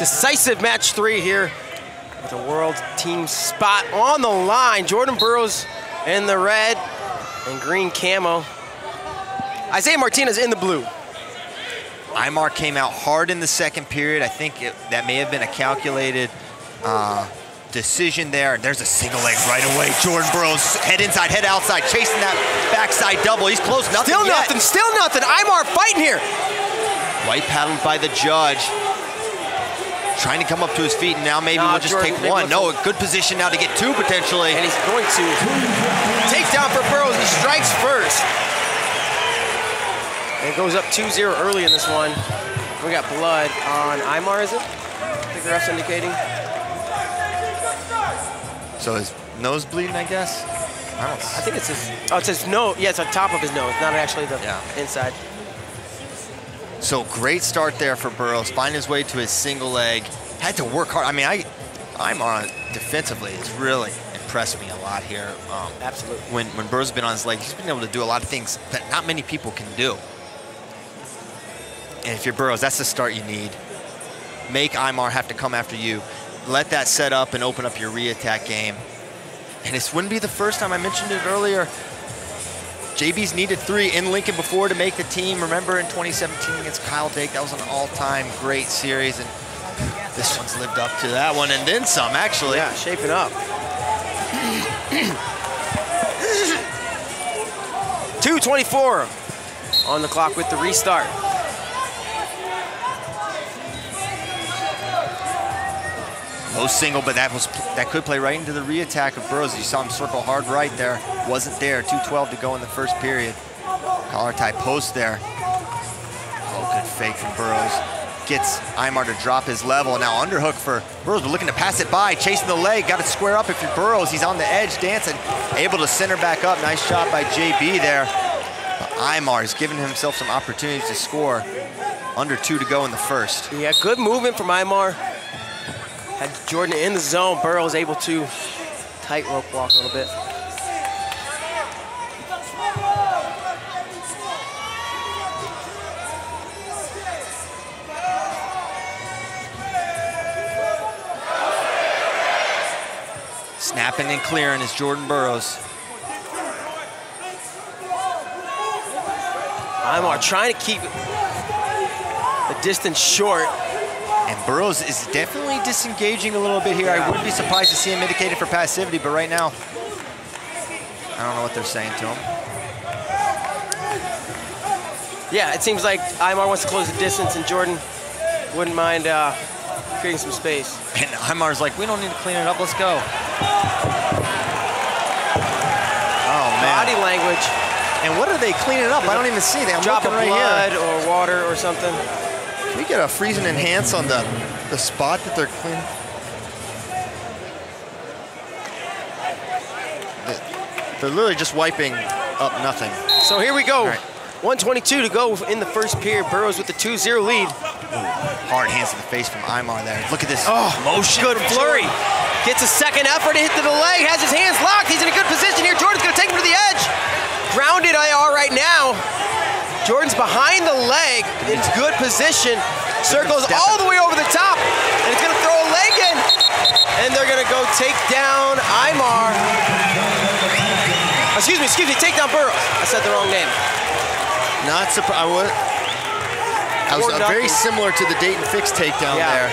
decisive match three here with a world team spot on the line. Jordan Burroughs in the red and green camo. Isaiah Martinez in the blue. Imar came out hard in the second period. I think it, that may have been a calculated uh, decision there. There's a single leg right away. Jordan Burroughs, head inside, head outside, chasing that backside double. He's close, nothing Still yet. nothing, still nothing. Imar fighting here. White paddled by the judge. Trying to come up to his feet, and now maybe Nah, we'll just Jordan, take one. No, a good position now to get two potentially. And he's going to take down for Burroughs. He strikes first. And goes up 2-0 early in this one. We got blood on Imar, is it? I think the ref's indicating. So his nose bleeding, I guess? I don't I think it's his, oh, it says no, yeah, it's on top of his nose, not actually the Yeah. inside. So great start there for Burroughs. Find his way to his single leg. Had to work hard. I mean, I, I'm on defensively. It's really impressed me a lot here. Um, Absolutely. when when Burroughs has been on his leg, he's been able to do a lot of things that not many people can do. And if you're Burroughs, that's the start you need. Make Imar have to come after you. Let that set up and open up your re-attack game. And this wouldn't be the first time I mentioned it earlier. JB's needed three in Lincoln before to make the team. Remember in 2017 against Kyle Dake, that was an all-time great series. And this one's lived up to that one and then some, actually. Yeah, shaping up. Two twenty-four on the clock with the restart. Low single, but that was that could play right into the re-attack of Burroughs. You saw him circle hard right there. Wasn't there. 212 to go in the first period. Collar tie post there. Oh, good fake from Burroughs. Gets Imar to drop his level. Now underhook for Burroughs, but looking to pass it by. Chasing the leg. Got to square up if you're Burroughs. He's on the edge dancing. Able to center back up. Nice shot by JB there. But Imar is giving himself some opportunities to score. Under two to go in the first. Yeah, good movement from Imar. Had Jordan in the zone. Burrow Burroughs able to tightrope walk a little bit. Snapping and clearing is Jordan Burroughs. Imar trying to keep the distance short. And Burroughs is definitely disengaging a little bit here. I wouldn't be surprised to see him indicated for passivity, but right now, I don't know what they're saying to him. Yeah, it seems like Imar wants to close the distance and Jordan wouldn't mind uh, creating some space. And Imar's like, we don't need to clean it up, let's go. Oh, man. Body language. And what are they cleaning up? I don't even see that. I'm Drop looking right blood here. or water or something. We get a freeze and enhance on the, the spot that they're cleaning? They- They're literally just wiping up nothing. So here we go. Right. 122 to go in the first period. Burroughs with the 2-0 lead. Hard hands to the face from Imar there. Look at this Oh, motion. Good flurry. Gets a second effort to hit to the leg. Has his hands locked. He's in a good position here. Jordan's going to take him to the edge. Grounded IR right now. Jordan's behind the leg in good position. Circles all the way over the top. And he's going to throw a leg in. And they're going to go take down Imar. Excuse me, excuse me, take down Burroughs. I said the wrong name. Not surprised. I was, I was uh, very similar to the Daton Fix takedown Yeah. there.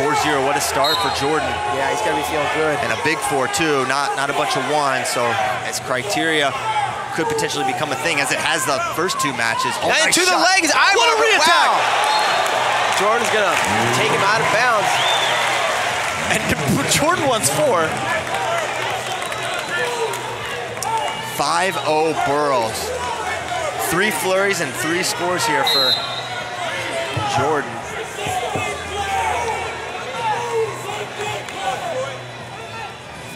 4-0, what a start for Jordan. Yeah, he's got to be feeling good. And a big four, too, not, not a bunch of ones. So as criteria could potentially become a thing as it has the first two matches. Oh, and nice to the shot. legs. I What a re-attack! Wow. Jordan's gonna take him out of bounds. And Jordan wants four. 5-0 Burroughs. Three flurries and three scores here for Jordan.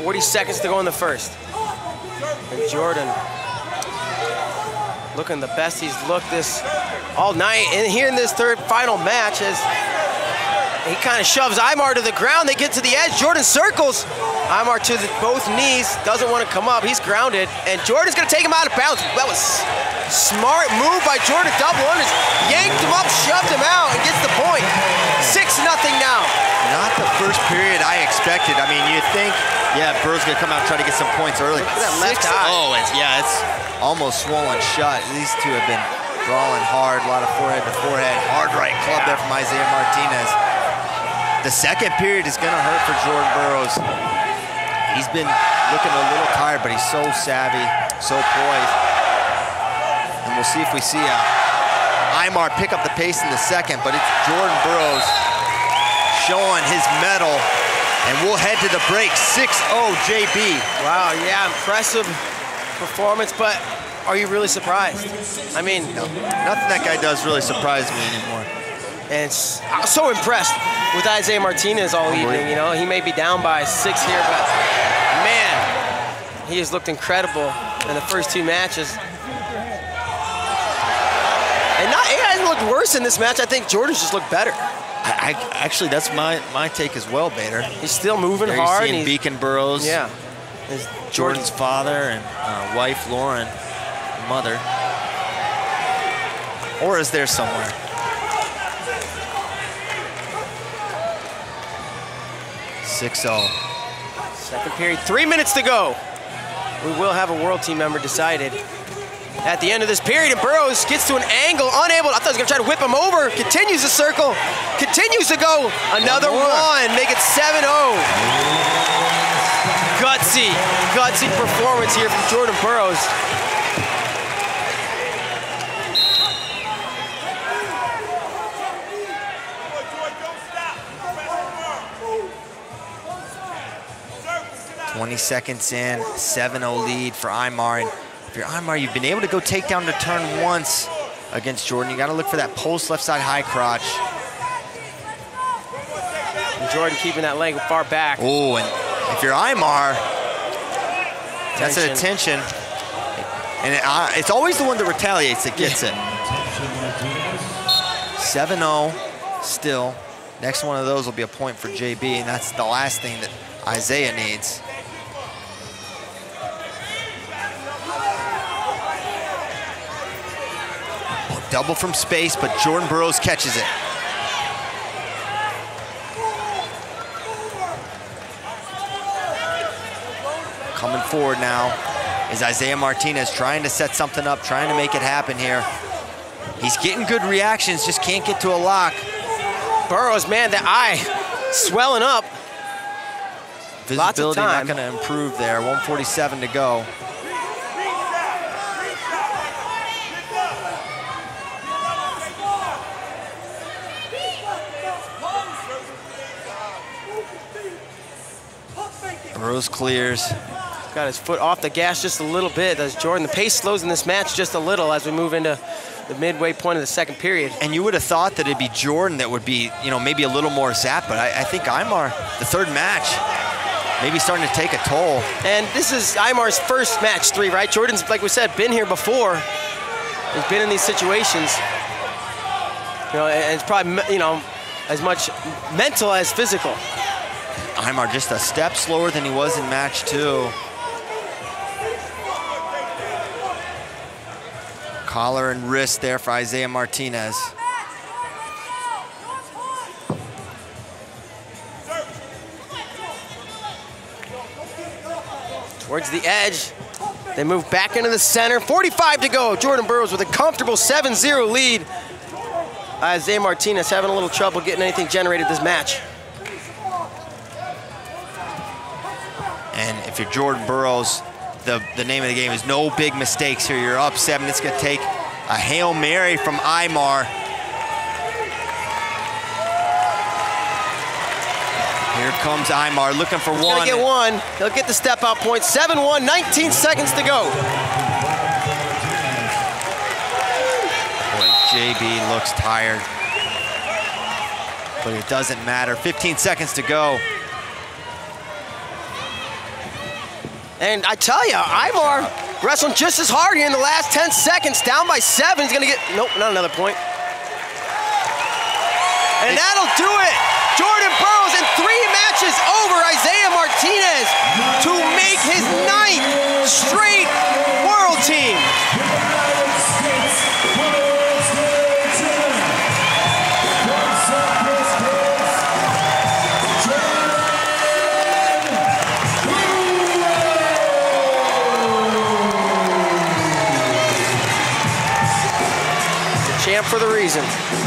Forty seconds to go in the first. And Jordan looking the best he's looked this all night. And here in this third final match, as he kind of shoves Imar to the ground, they get to the edge. Jordan circles Imar to the, both knees, doesn't want to come up. He's grounded, and Jordan's gonna take him out of bounds. That was smart move by Jordan. Double unders, yanked him up, shoved him out, and gets the point. Six nothing now. Not the first period I expected. I mean, you think, yeah, Burroughs gonna come out and try to get some points early. Look at that left eye. Oh, it's, yeah, it's almost swollen shut. These two have been brawling hard, a lot of forehead to forehead. Hard right club there from Isaiah Martinez. The second period is gonna hurt for Jordan Burroughs. He's been looking a little tired, but he's so savvy, so poised. And we'll see if we see a Imar pick up the pace in the second, but it's Jordan Burroughs showing his medal, And we'll head to the break, 6-0 JB. Wow, yeah, impressive performance, but are you really surprised? I mean, No, nothing that guy does really surprise me anymore. and I'm so impressed with Isaiah Martinez all evening. You know, he may be down by six here, but man, he has looked incredible in the first two matches. And not, he hasn't looked worse in this match. I think Jordan's just looked better. I, I actually, that's my, my take as well, Bader. He's still moving There hard. see and in Beacon Burroughs. yeah. His- Jordan's father and uh, wife Lauren, mother. Or is there somewhere? Six zero. Second period, three minutes to go. We will have a world team member decided at the end of this period. And Burroughs gets to an angle, unable. I thought he was going to try to whip him over. Continues the circle, continues to go. Another One one, make it 7 0. Gutsy, gutsy performance here from Jordan Burroughs. Twenty seconds in, 7-0 lead for Imar. If you're Imar, you've been able to go take down the turn once against Jordan. You got to look for that post left side high crotch. And Jordan keeping that leg far back. Oh, and if you're Imar, that's an attention. And it, uh, it's always the one that retaliates that gets it. 7-0 still. Next one of those will be a point for JB, and that's the last thing that Isaiah needs. Double from space, but Jordan Burroughs catches it. Coming forward now is Isaiah Martinez trying to set something up, trying to make it happen here. He's getting good reactions, just can't get to a lock. Burroughs, man, the eye swelling up. Lots of Visibility not going to improve there. 147 to go. Burroughs clears. Got his foot off the gas just a little bit. As Jordan, the pace slows in this match just a little as we move into the midway point of the second period. And you would have thought that it'd be Jordan that would be, you know, maybe a little more zapped, but I, I think Imar, the third match, maybe starting to take a toll. And this is Imar's first match three, right? Jordan's, like we said, been here before. He's been in these situations. You know, and it's probably, you know, as much mental as physical. Imar just a step slower than he was in match two. Collar and wrist there for Isaiah Martinez. Towards the edge. They move back into the center. 45 to go. Jordan Burroughs with a comfortable 7-0 lead. Isaiah Martinez having a little trouble getting anything generated this match. And if you're Jordan Burroughs, the, the name of the game is no big mistakes here. You're up seven. It's going to take a Hail Mary from Imar. Here comes Imar looking for He's one. gonna get one. He'll get the step out point. 7-1, 19 seconds to go. JB looks tired. But it doesn't matter. 15 seconds to go. And I tell you, Imar wrestling just as hard here in the last 10 seconds. Down by seven. He's gonna get, nope, not another point. And that'll do it. Jordan Burroughs in three matches over Isaiah Martinez to make his ninth straight world team. Champ for the reason.